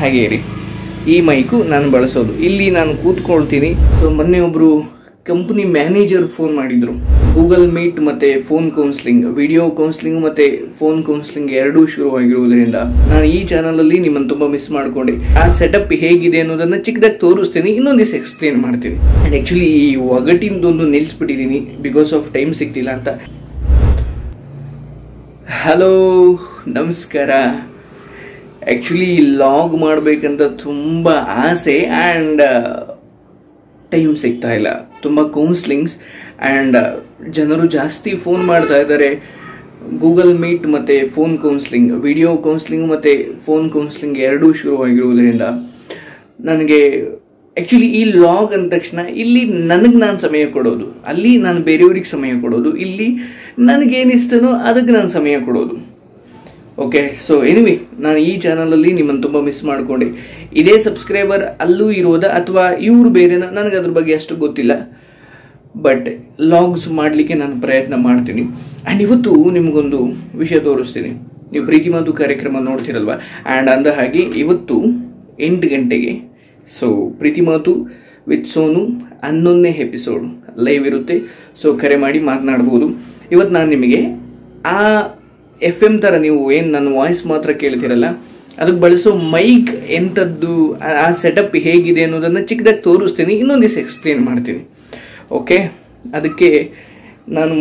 ಹಾಗೆ ಇರಿ. ಈ ಮೈಕು ನಾನು ಬಳಸೋದು. ಇಲ್ಲಿ ನಾನು ಕೂತ್ಕೊಳ್ತೀನಿ. ಸೊ ಮೊನ್ನೆ ಒಬ್ರು ಕಂಪ್ನಿ ಮ್ಯಾನೇಜರ್ ಫೋನ್ ಮಾಡಿದ್ರು. ಗೂಗಲ್ ಮೀಟ್ ಮತ್ತೆ ಫೋನ್ ಕೌನ್ಸಿಲಿಂಗ್ ವಿಡಿಯೋ ಕೌನ್ಸಿಲಿಂಗ್ ಮತ್ತೆ ಫೋನ್ ಕೌನ್ಸಿಲಿಂಗ್ ಎರಡೂ ಶುರುವಾಗಿರುವುದರಿಂದ ನಾನು ಈ ಚಾನಲ್ ಅಲ್ಲಿ ನಿಮ್ಮನ್ನು ತುಂಬಾ ಮಿಸ್ ಮಾಡ್ಕೊಂಡೆ. ಆ ಸೆಟಪ್ ಹೇಗಿದೆ ಅನ್ನೋದನ್ನ ಚಿಕ್ಕದಾಗಿ ತೋರಿಸ್ತೀನಿ. ಇನ್ನೊಂದು ದಿವಸ ಎಕ್ಸ್ಪ್ಲೇನ್ ಮಾಡ್ತೀನಿ. ಅಂಡ್ ಆಕ್ಚುಲಿ ಈ ಒಗಟಿಂದೊಂದು ನಿಲ್ಸ್ಬಿಟ್ಟಿದ್ದೀನಿ. ಬಿಕಾಸ್ ಆಫ್ ಟೈಮ್ ಸಿಗ್ತಿಲ್ಲ ಅಂತ. ಹಲೋ ನಮಸ್ಕಾರ. ಆ್ಯಕ್ಚುಲಿ ಲಾಗ್ ಮಾಡಬೇಕಂತ ತುಂಬ ಆಸೆ ಆ್ಯಂಡ್ ಟೈಮ್ ಸಿಗ್ತಾ ಇಲ್ಲ. ತುಂಬ ಕೌನ್ಸ್ಲಿಂಗ್ಸ್ ಆ್ಯಂಡ್ ಜನರು ಜಾಸ್ತಿ ಫೋನ್ ಮಾಡ್ತಾ ಇದ್ದಾರೆ. ಗೂಗಲ್ ಮೀಟ್ ಮತ್ತು ಫೋನ್ ಕೌನ್ಸ್ಲಿಂಗ್ ವಿಡಿಯೋ ಕೌನ್ಸ್ಲಿಂಗ್ ಮತ್ತು ಫೋನ್ ಕೌನ್ಸ್ಲಿಂಗ್ ಎರಡೂ ಶುರುವಾಗಿರುವುದರಿಂದ ನನಗೆ ಆ್ಯಕ್ಚುಲಿ ಈ ಲಾಗ್ ಅಂದ ತಕ್ಷಣ ಇಲ್ಲಿ ನನಗೆ ನಾನು ಸಮಯ ಕೊಡೋದು, ಅಲ್ಲಿ ನಾನು ಬೇರೆಯವ್ರಿಗೆ ಸಮಯ ಕೊಡೋದು, ಇಲ್ಲಿ ನನಗೇನಿಷ್ಟನೋ ಅದಕ್ಕೆ ನಾನು ಸಮಯ ಕೊಡೋದು. ಓಕೆ ಸೊ ಎನಿವಿ ನಾನು ಈ ಚಾನಲಲ್ಲಿ ನಿಮ್ಮನ್ನು ತುಂಬ ಮಿಸ್ ಮಾಡಿಕೊಂಡೆ. ಇದೇ ಸಬ್ಸ್ಕ್ರೈಬರ್ ಅಲ್ಲೂ ಇರೋದ ಅಥವಾ ಇವರು ಬೇರೆನ? ನನಗೆ ಅದ್ರ ಬಗ್ಗೆ ಅಷ್ಟು ಗೊತ್ತಿಲ್ಲ. ಬಟ್ ಲಾಗ್ಸ್ ಮಾಡಲಿಕ್ಕೆ ನಾನು ಪ್ರಯತ್ನ ಮಾಡ್ತೀನಿ. ಆ್ಯಂಡ್ ಇವತ್ತು ನಿಮಗೊಂದು ವಿಷಯ ತೋರಿಸ್ತೀನಿ. ನೀವು ಪ್ರೀತಿ ಮಾತು ಕಾರ್ಯಕ್ರಮ ನೋಡ್ತಿರಲ್ವ? ಆ್ಯಂಡ್ ಅಂದ ಹಾಗೆ ಇವತ್ತು ಎಂಟು ಗಂಟೆಗೆ ಸೊ ಪ್ರೀತಿ ಮಾತು ವಿತ್ ಸೋನು ಹನ್ನೊಂದನೇ ಎಪಿಸೋಡ್ ಲೈವ್ ಇರುತ್ತೆ. ಸೊ ಕರೆ ಮಾಡಿ ಮಾತನಾಡ್ಬೋದು. ಇವತ್ತು ನಾನು ನಿಮಗೆ ಆ ಎಫ್ ಎಂ ಥರ ನೀವು ಏನು ನನ್ನ ವಾಯ್ಸ್ ಮಾತ್ರ ಕೇಳ್ತಿರಲ್ಲ ಅದಕ್ಕೆ ಬಳಸೋ ಮೈಕ್ ಎಂಥದ್ದು ಆ- ಆ ಸೆಟಪ್ ಹೇಗಿದೆ ಅನ್ನೋದನ್ನು ಚಿಕ್ಕದಾಗಿ ತೋರಿಸ್ತೀನಿ, ಇನ್ನೊಂದು ದಿವಸ ಎಕ್ಸ್ಪ್ಲೇನ್ ಮಾಡ್ತೀನಿ. ಓಕೆ ಅದಕ್ಕೆ ನಾನು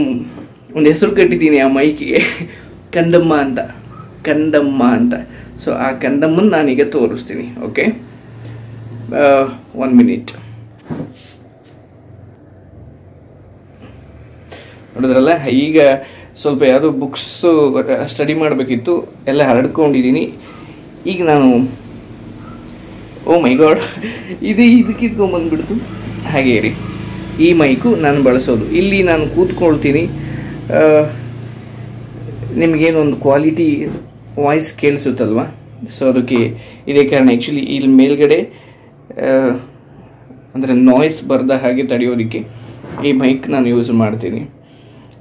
ಒಂದು ಹೆಸರು ಕಟ್ಟಿದ್ದೀನಿ ಆ ಮೈಕಿಗೆ ಕಂದಮ್ಮ ಅಂತ. ಕಂದಮ್ಮ ಅಂತ. ಸೊ ಆ ಕಂದಮ್ಮನ ನಾನೀಗ ತೋರಿಸ್ತೀನಿ. ಓಕೆ ಒನ್ ಮಿನಿಟ್ ನೋಡಿದ್ರಲ್ಲ, ಈಗ ಸ್ವಲ್ಪ ಯಾವುದೋ ಬುಕ್ಸ್ ಸ್ಟಡಿ ಮಾಡಬೇಕಿತ್ತು. ಎಲ್ಲ ಹರಡ್ಕೊಂಡಿದ್ದೀನಿ ಈಗ ನಾನು ಓ ಮೈ ಗಾಡ್ ಇದು ಇದಕ್ಕಿದ್ಕೊಂಬಂದ್ಬಿಡ್ತು ಹಾಗೆ ಇರಿ. ಈ ಮೈಕು ನಾನು ಬಳಸೋದು. ಇಲ್ಲಿ ನಾನು ಕೂತ್ಕೊಳ್ತೀನಿ. ನಿಮಗೇನೊಂದು ಕ್ವಾಲಿಟಿ ವಾಯ್ಸ್ ಕೇಳಿಸುತ್ತಲ್ವ? ಸೊ ಅದಕ್ಕೆ ಇದೇ ಕಾರಣ ಆ್ಯಕ್ಚುಲಿ ಇಲ್ಲಿ ಮೇಲ್ಗಡೆ ಅಂದರೆ ನಾಯ್ಸ್ ಬರದ ಹಾಗೆ ತಡೆಯೋದಕ್ಕೆ ಈ ಮೈಕ್ ನಾನು ಯೂಸ್ ಮಾಡ್ತೀನಿ.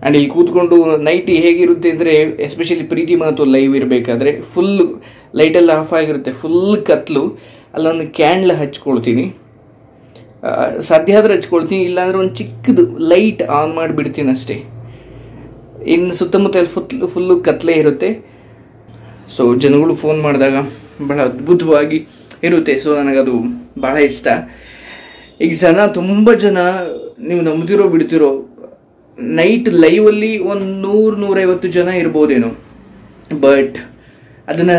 ಆ್ಯಂಡ್ ಇಲ್ಲಿ ಕೂತ್ಕೊಂಡು ನೈಟ್ ಹೇಗಿರುತ್ತೆ ಅಂದರೆ ಎಸ್ಪೆಷಲಿ ಪ್ರೀತಿ ಮಾತು ಲೈವ್ ಇರಬೇಕಾದ್ರೆ ಫುಲ್ ಲೈಟೆಲ್ಲ ಆಫ್ ಆಗಿರುತ್ತೆ ಫುಲ್ ಕತ್ಲು. ಅಲ್ಲೊಂದು ಕ್ಯಾಂಡ್ಲ್ ಹಚ್ಕೊಳ್ತೀನಿ. ಸಾಧ್ಯ ಆದರೆ ಹಚ್ಕೊಳ್ತೀನಿ, ಇಲ್ಲಾಂದರೆ ಒಂದು ಚಿಕ್ಕದು ಲೈಟ್ ಆನ್ ಮಾಡಿಬಿಡ್ತೀನಿ ಅಷ್ಟೇ. ಇನ್ನು ಸುತ್ತಮುತ್ತ ಫುಲ್ ಫುಲ್ಲು ಕತ್ಲೆ ಇರುತ್ತೆ. ಸೊ ಜನಗಳು ಫೋನ್ ಮಾಡಿದಾಗ ಭಾಳ ಅದ್ಭುತವಾಗಿ ಇರುತ್ತೆ. ಸೊ ನನಗದು ಭಾಳ ಇಷ್ಟ. ಈಗ ಜನ, ತುಂಬ ಜನ ನೀವು ನಂಬ್ತಿರೋ, ಬಿಡ್ತಿರೋ ನೈಟ್ ಲೈವಲ್ಲಿ ಒಂದು ನೂರು, ನೂರೈವತ್ತು ಜನ ಇರ್ಬೋದೇನೋ. ಬಟ್ ಅದನ್ನ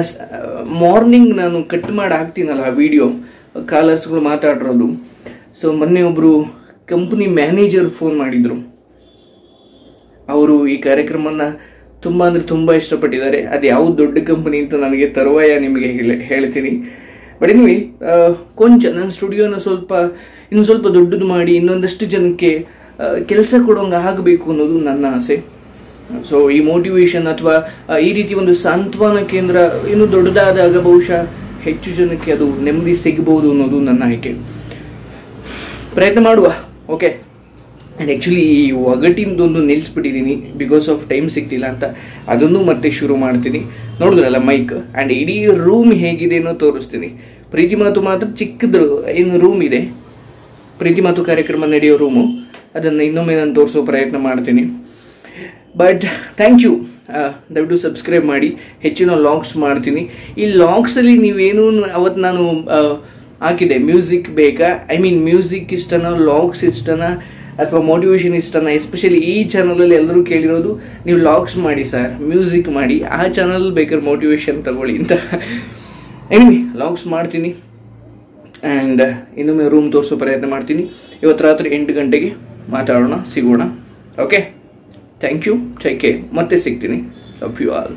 ಮಾರ್ನಿಂಗ್ ನಾನು ಕಟ್ ಮಾಡಿ ಹಾಕ್ತೀನಲ್ಲ ಆ ವಿಡಿಯೋ ಕಾಲರ್ಸ್ಗಳು ಮಾತಾಡಿರೋದು ಸೊ ಮೊನ್ನೆ ಒಬ್ಬರು ಕಂಪನಿ ಮ್ಯಾನೇಜರ್ ಫೋನ್ ಮಾಡಿದ್ರು. ಅವರು ಈ ಕಾರ್ಯಕ್ರಮನ ತುಂಬ ಅಂದರೆ ತುಂಬ ಇಷ್ಟಪಟ್ಟಿದ್ದಾರೆ. ಅದು ಯಾವ ದೊಡ್ಡ ಕಂಪನಿ ಅಂತ ನನಗೆ ತರುವಾಯ ನಿಮಗೆ ಹೇಳಿ- ಹೇಳ್ತೀನಿ. ಬಟ್ ಇನ್ವಿ ಕೊಂಚ ನನ್ನ ಸ್ಟುಡಿಯೋನ ಸ್ವಲ್ಪ, ಇನ್ನು ಸ್ವಲ್ಪ ದೊಡ್ಡದು ಮಾಡಿ ಇನ್ನೊಂದಷ್ಟು ಜನಕ್ಕೆ ಕೆಲಸ ಕೊಡೋಂಗೆ ಆಗಬೇಕು ಅನ್ನೋದು ನನ್ನ ಆಸೆ. ಸೊ ಈ ಮೋಟಿವೇಶನ್ ಅಥವಾ ಈ ರೀತಿ ಒಂದು ಸಾಂತ್ವನ ಕೇಂದ್ರ ಇನ್ನು ದೊಡ್ಡದಾದಾಗ ಬಹುಶಃ ಹೆಚ್ಚು ಜನಕ್ಕೆ ಅದು ನೆಮ್ಮದಿ ಸಿಗಬಹುದು ಅನ್ನೋದು ನನ್ನ ಆಯ್ಕೆ. ಪ್ರಯತ್ನ ಮಾಡುವ. ಓಕೆ ಆ್ಯಂಡ್ ಆ್ಯಕ್ಚುಲಿ ಈ ಒಗಟಿಂದೊಂದು ನಿಲ್ಲಿಸ್ಬಿಟ್ಟಿದ್ದೀನಿ ಬಿಕಾಸ್ ಆಫ್ ಟೈಮ್ ಸಿಗ್ತಿಲ್ಲ ಅಂತ. ಅದನ್ನು ಮತ್ತೆ ಶುರು ಮಾಡ್ತೀನಿ. ನೋಡಿದ್ರಲ್ಲ ಮೈಕ್ ಆ್ಯಂಡ್ ಇಡೀ ರೂಮ್ ಹೇಗಿದೆ ಅನ್ನೋ ತೋರಿಸ್ತೀನಿ. ಪ್ರೀತಿ ಮಾತು ಮಾತ್ರ ಚಿಕ್ಕದ್ರು ಏನು ರೂಮ್ ಇದೆ. ಪ್ರೀತಿ ಮಾತು ಕಾರ್ಯಕ್ರಮ ನಡೆಯೋ ರೂಮು ಅದನ್ನು ಇನ್ನೊಮ್ಮೆ ನಾನು ತೋರಿಸೋ ಪ್ರಯತ್ನ ಮಾಡ್ತೀನಿ. ಬಟ್ ಥ್ಯಾಂಕ್ ಯು ದಯವಿಟ್ಟು ಸಬ್ಸ್ಕ್ರೈಬ್ ಮಾಡಿ. ಹೆಚ್ಚಿನ ಲಾಂಗ್ಸ್ ಮಾಡ್ತೀನಿ. ಈ ಲಾಗ್ಸಲ್ಲಿ ನೀವೇನು ಅವತ್ತು ನಾನು ಹಾಕಿದೆ ಮ್ಯೂಸಿಕ್ ಬೇಕಾ? ಐ ಮೀನ್ ಮ್ಯೂಸಿಕ್ ಇಷ್ಟನ ಲಾಂಗ್ಸ್ ಇಷ್ಟನ, ಅಥವಾ ಮೋಟಿವೇಶನ್ ಇಷ್ಟನ ಎಸ್ಪೆಷಲಿ ಈ ಚಾನಲಲ್ಲಿ ಎಲ್ಲರೂ ಕೇಳಿರೋದು, ನೀವು ಲಾಗ್ಸ್ ಮಾಡಿ ಸರ್ ಮ್ಯೂಸಿಕ್ ಮಾಡಿ. ಆ ಚಾನಲ್ ಬೇಕಾದ್ರೆ ಮೋಟಿವೇಶನ್ ತಗೊಳ್ಳಿ ಅಂತ. ಎನಿಮಿ ಲಾಗ್ಸ್ ಮಾಡ್ತೀನಿ. ಆ್ಯಂಡ್ ಇನ್ನೊಮ್ಮೆ ರೂಮ್ ತೋರಿಸೋ ಪ್ರಯತ್ನ ಮಾಡ್ತೀನಿ. ಇವತ್ತು ರಾತ್ರಿ ಎಂಟು ಗಂಟೆಗೆ. ಮಾತಾಡೋಣ ಸಿಗೋಣ. Okay thank you take care ಮತ್ತೆ ಸಿಗ್ತೀನಿ. Love you all